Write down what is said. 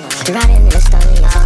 Riding in the stone,